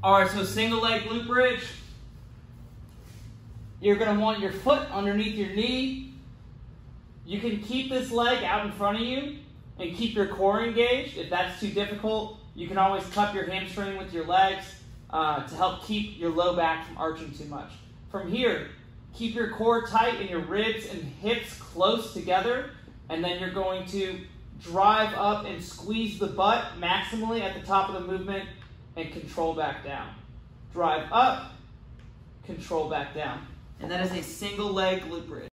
All right, so single leg glute bridge. You're gonna want your foot underneath your knee. You can keep this leg out in front of you and keep your core engaged. If that's too difficult, you can always cup your hamstring with your legs uh, to help keep your low back from arching too much. From here, keep your core tight and your ribs and hips close together, and then you're going to drive up and squeeze the butt maximally at the top of the movement and control back down. Drive up, control back down. And that is a single leg glute bridge.